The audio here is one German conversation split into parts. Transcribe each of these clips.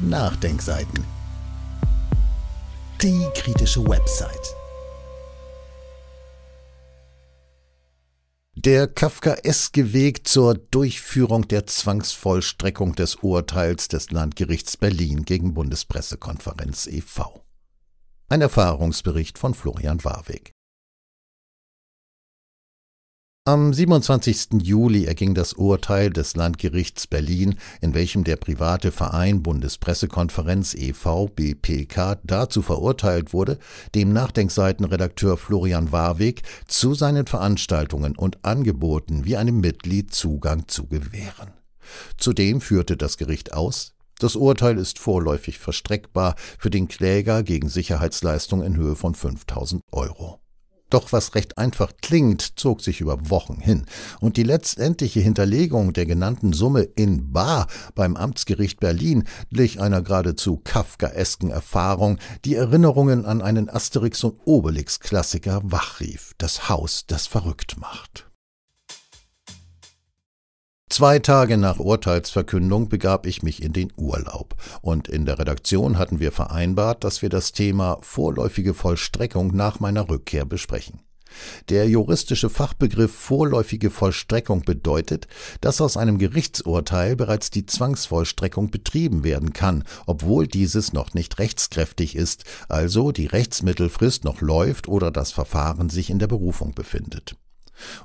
Nachdenkseiten. Die kritische Website. Der kafkaeske Weg zur Durchführung der Zwangsvollstreckung des Urteils des Landgerichts Berlin gegen Bundespressekonferenz e.V. Ein Erfahrungsbericht von Florian Warwick. Am 27. Juli erging das Urteil des Landgerichts Berlin, in welchem der private Verein Bundespressekonferenz e.V. BPK dazu verurteilt wurde, dem Nachdenkseitenredakteur Florian Warwick zu seinen Veranstaltungen und Angeboten wie einem Mitglied Zugang zu gewähren. Zudem führte das Gericht aus, das Urteil ist vorläufig verstreckbar für den Kläger gegen Sicherheitsleistung in Höhe von 5000 Euro. Doch was recht einfach klingt, zog sich über Wochen hin, und die letztendliche Hinterlegung der genannten Summe in Bar beim Amtsgericht Berlin glich einer geradezu kafkaesken Erfahrung, die Erinnerungen an einen Asterix- und Obelix-Klassiker wachrief, das Haus, das verrückt macht. Zwei Tage nach Urteilsverkündung begab ich mich in den Urlaub, und in der Redaktion hatten wir vereinbart, dass wir das Thema vorläufige Vollstreckung nach meiner Rückkehr besprechen. Der juristische Fachbegriff vorläufige Vollstreckung bedeutet, dass aus einem Gerichtsurteil bereits die Zwangsvollstreckung betrieben werden kann, obwohl dieses noch nicht rechtskräftig ist, also die Rechtsmittelfrist noch läuft oder das Verfahren sich in der Berufung befindet.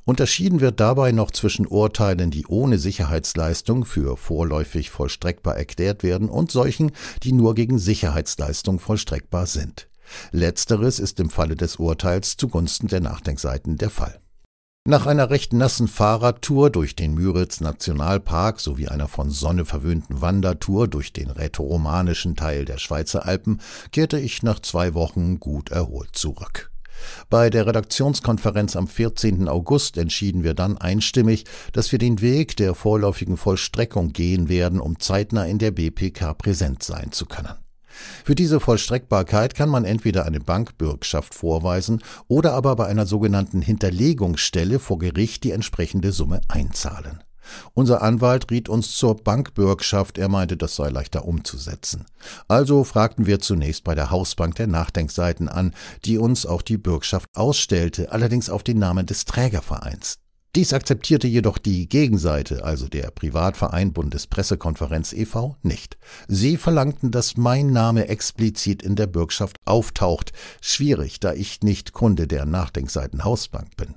Unterschieden wird dabei noch zwischen Urteilen, die ohne Sicherheitsleistung für vorläufig vollstreckbar erklärt werden, und solchen, die nur gegen Sicherheitsleistung vollstreckbar sind. Letzteres ist im Falle des Urteils zugunsten der Nachdenkseiten der Fall. Nach einer recht nassen Fahrradtour durch den Müritz Nationalpark sowie einer von Sonne verwöhnten Wandertour durch den rätoromanischen Teil der Schweizer Alpen kehrte ich nach zwei Wochen gut erholt zurück. Bei der Redaktionskonferenz am 14. August entschieden wir dann einstimmig, dass wir den Weg der vorläufigen Vollstreckung gehen werden, um zeitnah in der BPK präsent sein zu können. Für diese Vollstreckbarkeit kann man entweder eine Bankbürgschaft vorweisen oder aber bei einer sogenannten Hinterlegungsstelle vor Gericht die entsprechende Summe einzahlen. Unser Anwalt riet uns zur Bankbürgschaft, er meinte, das sei leichter umzusetzen. Also fragten wir zunächst bei der Hausbank der Nachdenkseiten an, die uns auch die Bürgschaft ausstellte, allerdings auf den Namen des Trägervereins. Dies akzeptierte jedoch die Gegenseite, also der Privatverein Bundespressekonferenz e.V., nicht. Sie verlangten, dass mein Name explizit in der Bürgschaft auftaucht. Schwierig, da ich nicht Kunde der Nachdenkseiten Hausbank bin.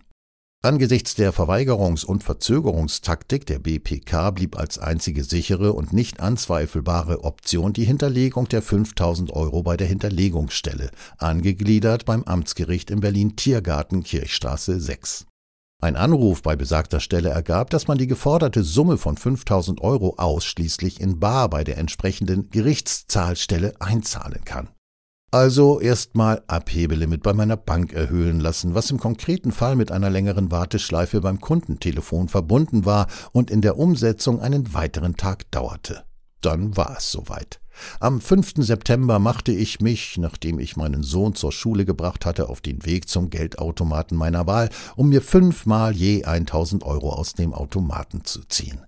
Angesichts der Verweigerungs- und Verzögerungstaktik der BPK blieb als einzige sichere und nicht anzweifelbare Option die Hinterlegung der 5000 Euro bei der Hinterlegungsstelle, angegliedert beim Amtsgericht in Berlin-Tiergarten, Kirchstraße 6. Ein Anruf bei besagter Stelle ergab, dass man die geforderte Summe von 5000 Euro ausschließlich in Bar bei der entsprechenden Gerichtszahlstelle einzahlen kann. Also erstmal Abhebelimit bei meiner Bank erhöhen lassen, was im konkreten Fall mit einer längeren Warteschleife beim Kundentelefon verbunden war und in der Umsetzung einen weiteren Tag dauerte. Dann war es soweit. Am 5. September machte ich mich, nachdem ich meinen Sohn zur Schule gebracht hatte, auf den Weg zum Geldautomaten meiner Wahl, um mir fünfmal je 1000 Euro aus dem Automaten zu ziehen.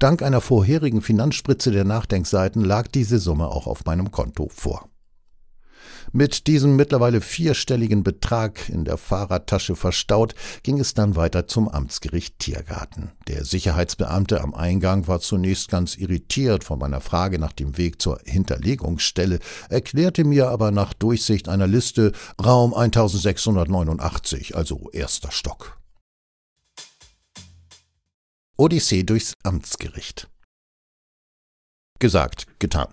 Dank einer vorherigen Finanzspritze der Nachdenkseiten lag diese Summe auch auf meinem Konto vor. Mit diesem mittlerweile vierstelligen Betrag in der Fahrradtasche verstaut, ging es dann weiter zum Amtsgericht Tiergarten. Der Sicherheitsbeamte am Eingang war zunächst ganz irritiert von meiner Frage nach dem Weg zur Hinterlegungsstelle, erklärte mir aber nach Durchsicht einer Liste Raum 1689, also erster Stock. Odyssee durchs Amtsgericht. Gesagt, getan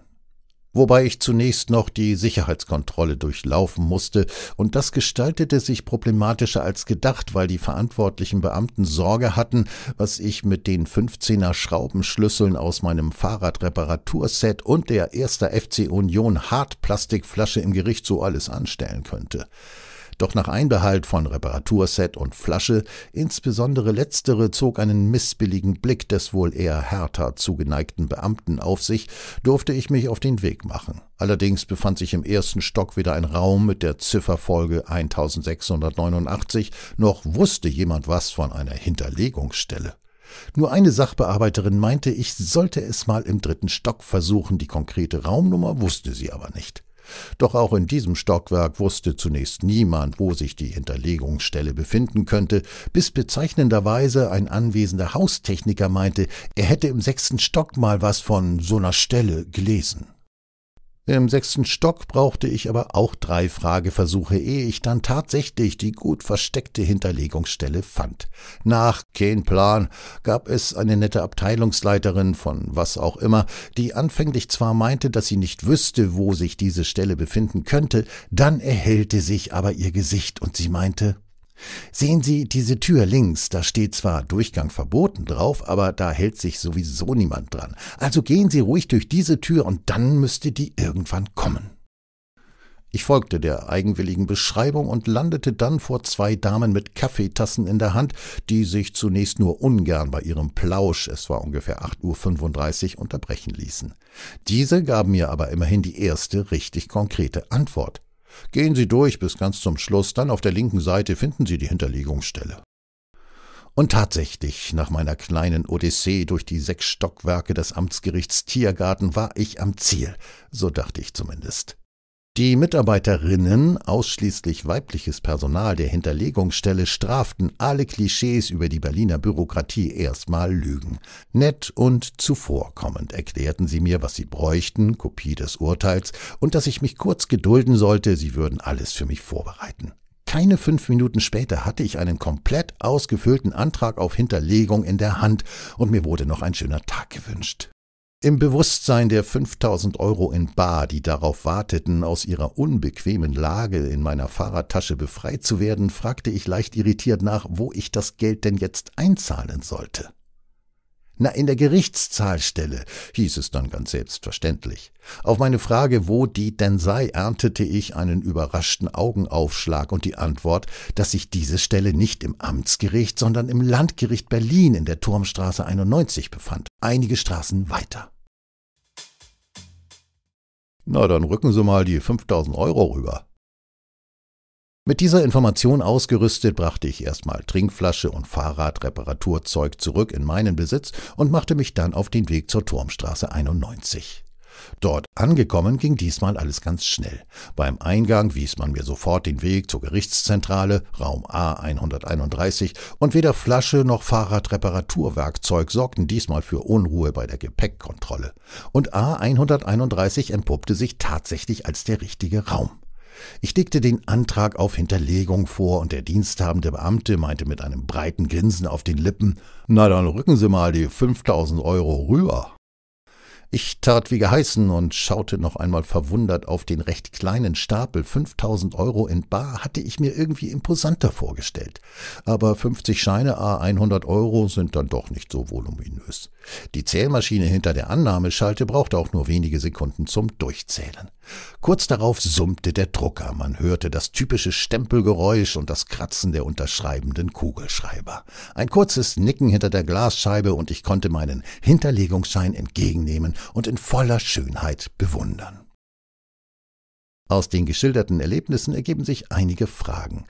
wobei ich zunächst noch die Sicherheitskontrolle durchlaufen musste, und das gestaltete sich problematischer als gedacht, weil die verantwortlichen Beamten Sorge hatten, was ich mit den 15er Schraubenschlüsseln aus meinem Fahrradreparaturset und der erster FC Union Hartplastikflasche im Gericht so alles anstellen könnte. Doch nach Einbehalt von Reparaturset und Flasche, insbesondere letztere zog einen missbilligen Blick des wohl eher härter zugeneigten Beamten auf sich, durfte ich mich auf den Weg machen. Allerdings befand sich im ersten Stock weder ein Raum mit der Zifferfolge 1689, noch wusste jemand was von einer Hinterlegungsstelle. Nur eine Sachbearbeiterin meinte, ich sollte es mal im dritten Stock versuchen, die konkrete Raumnummer wusste sie aber nicht. Doch auch in diesem Stockwerk wusste zunächst niemand, wo sich die Hinterlegungsstelle befinden könnte, bis bezeichnenderweise ein anwesender Haustechniker meinte, er hätte im sechsten Stock mal was von so einer Stelle gelesen. Im sechsten Stock brauchte ich aber auch drei Frageversuche, ehe ich dann tatsächlich die gut versteckte Hinterlegungsstelle fand. Nach kein Plan gab es eine nette Abteilungsleiterin von was auch immer, die anfänglich zwar meinte, dass sie nicht wüsste, wo sich diese Stelle befinden könnte, dann erhellte sich aber ihr Gesicht und sie meinte, Sehen Sie diese Tür links, da steht zwar Durchgang verboten drauf, aber da hält sich sowieso niemand dran. Also gehen Sie ruhig durch diese Tür und dann müsste die irgendwann kommen. Ich folgte der eigenwilligen Beschreibung und landete dann vor zwei Damen mit Kaffeetassen in der Hand, die sich zunächst nur ungern bei ihrem Plausch, es war ungefähr 8.35 Uhr, unterbrechen ließen. Diese gaben mir aber immerhin die erste richtig konkrete Antwort. Gehen Sie durch bis ganz zum Schluss, dann auf der linken Seite finden Sie die Hinterlegungsstelle. Und tatsächlich, nach meiner kleinen Odyssee durch die sechs Stockwerke des Amtsgerichts Tiergarten war ich am Ziel, so dachte ich zumindest. Die Mitarbeiterinnen, ausschließlich weibliches Personal der Hinterlegungsstelle, straften alle Klischees über die Berliner Bürokratie erstmal Lügen. Nett und zuvorkommend erklärten sie mir, was sie bräuchten, Kopie des Urteils, und dass ich mich kurz gedulden sollte, sie würden alles für mich vorbereiten. Keine fünf Minuten später hatte ich einen komplett ausgefüllten Antrag auf Hinterlegung in der Hand, und mir wurde noch ein schöner Tag gewünscht. Im Bewusstsein der 5000 Euro in Bar, die darauf warteten, aus ihrer unbequemen Lage in meiner Fahrradtasche befreit zu werden, fragte ich leicht irritiert nach, wo ich das Geld denn jetzt einzahlen sollte. Na, in der Gerichtszahlstelle, hieß es dann ganz selbstverständlich. Auf meine Frage, wo die denn sei, erntete ich einen überraschten Augenaufschlag und die Antwort, dass sich diese Stelle nicht im Amtsgericht, sondern im Landgericht Berlin in der Turmstraße 91 befand, einige Straßen weiter. Na, dann rücken Sie mal die 5000 Euro rüber, mit dieser Information ausgerüstet brachte ich erstmal Trinkflasche und Fahrradreparaturzeug zurück in meinen Besitz und machte mich dann auf den Weg zur Turmstraße 91. Dort angekommen ging diesmal alles ganz schnell. Beim Eingang wies man mir sofort den Weg zur Gerichtszentrale, Raum A 131, und weder Flasche noch Fahrradreparaturwerkzeug sorgten diesmal für Unruhe bei der Gepäckkontrolle. Und A 131 entpuppte sich tatsächlich als der richtige Raum. Ich legte den Antrag auf Hinterlegung vor und der diensthabende Beamte meinte mit einem breiten Grinsen auf den Lippen, na dann rücken Sie mal die 5000 Euro rüber. Ich tat wie geheißen und schaute noch einmal verwundert auf den recht kleinen Stapel. 5000 Euro in Bar hatte ich mir irgendwie imposanter vorgestellt. Aber 50 Scheine a 100 Euro sind dann doch nicht so voluminös. Die Zählmaschine hinter der Annahmeschalte brauchte auch nur wenige Sekunden zum Durchzählen. Kurz darauf summte der Drucker, man hörte das typische Stempelgeräusch und das Kratzen der unterschreibenden Kugelschreiber. Ein kurzes Nicken hinter der Glasscheibe und ich konnte meinen Hinterlegungsschein entgegennehmen und in voller Schönheit bewundern. Aus den geschilderten Erlebnissen ergeben sich einige Fragen.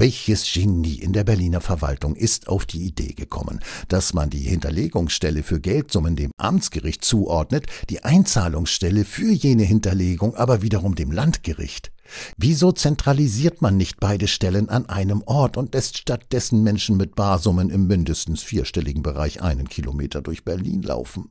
Welches Genie in der Berliner Verwaltung ist auf die Idee gekommen, dass man die Hinterlegungsstelle für Geldsummen dem Amtsgericht zuordnet, die Einzahlungsstelle für jene Hinterlegung aber wiederum dem Landgericht? Wieso zentralisiert man nicht beide Stellen an einem Ort und lässt stattdessen Menschen mit Barsummen im mindestens vierstelligen Bereich einen Kilometer durch Berlin laufen?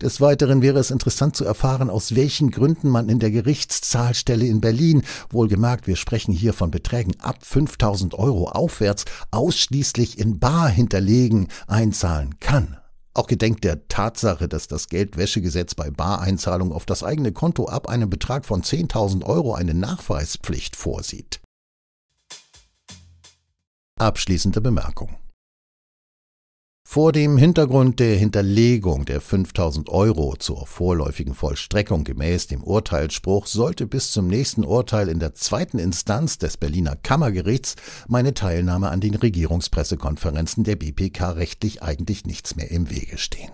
Des Weiteren wäre es interessant zu erfahren, aus welchen Gründen man in der Gerichtszahlstelle in Berlin, wohlgemerkt, wir sprechen hier von Beträgen ab 5000 Euro aufwärts, ausschließlich in Bar hinterlegen einzahlen kann. Auch gedenkt der Tatsache, dass das Geldwäschegesetz bei Bareinzahlung auf das eigene Konto ab einem Betrag von 10.000 Euro eine Nachweispflicht vorsieht. Abschließende Bemerkung. Vor dem Hintergrund der Hinterlegung der 5000 Euro zur vorläufigen Vollstreckung gemäß dem Urteilsspruch sollte bis zum nächsten Urteil in der zweiten Instanz des Berliner Kammergerichts meine Teilnahme an den Regierungspressekonferenzen der BPK rechtlich eigentlich nichts mehr im Wege stehen.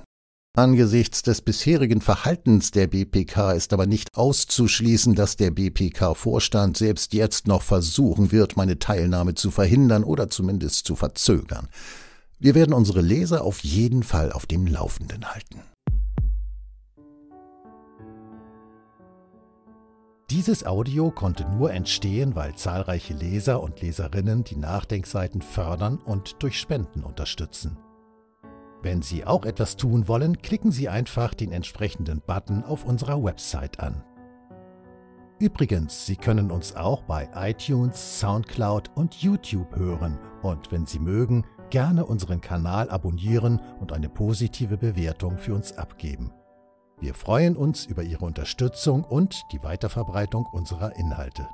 Angesichts des bisherigen Verhaltens der BPK ist aber nicht auszuschließen, dass der BPK-Vorstand selbst jetzt noch versuchen wird, meine Teilnahme zu verhindern oder zumindest zu verzögern. Wir werden unsere Leser auf jeden Fall auf dem Laufenden halten. Dieses Audio konnte nur entstehen, weil zahlreiche Leser und Leserinnen die Nachdenkseiten fördern und durch Spenden unterstützen. Wenn Sie auch etwas tun wollen, klicken Sie einfach den entsprechenden Button auf unserer Website an. Übrigens, Sie können uns auch bei iTunes, SoundCloud und YouTube hören und wenn Sie mögen, gerne unseren Kanal abonnieren und eine positive Bewertung für uns abgeben. Wir freuen uns über Ihre Unterstützung und die Weiterverbreitung unserer Inhalte.